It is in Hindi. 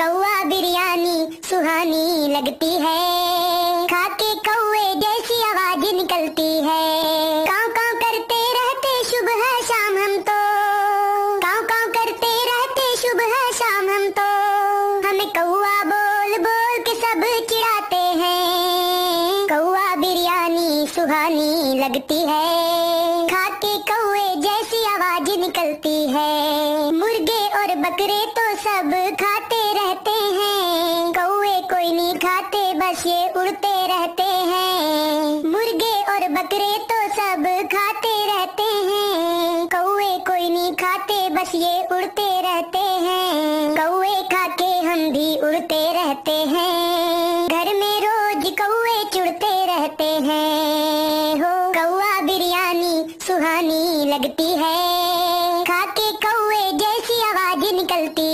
कौआ बिरयानी सुहानी लगती है। खाके कौए जैसी आवाज़ निकलती है। काव काव करते रहते सुबह शाम हम तो। काव काव करते रहते सुबह शाम हम तो। हमें कौआ बोल बोल के सब चिढ़ाते हैं। कौआ बिरयानी सुहानी लगती है। खाके कौए जैसी आवाज़ निकलती है। मुर्गे और बकरे तो सब खाते रहते हैं। कौए कोई नहीं खाते, बस ये उड़ते रहते हैं। मुर्गे और बकरे तो सब खाते रहते हैं। कौए कोई नहीं खाते, बस ये उड़ते रहते हैं। कौए खा के हम भी उड़ते रहते हैं। घर में रोज कौए चुड़ते रहते हैं। हो कौआ बिरयानी सुहानी लगती है। el.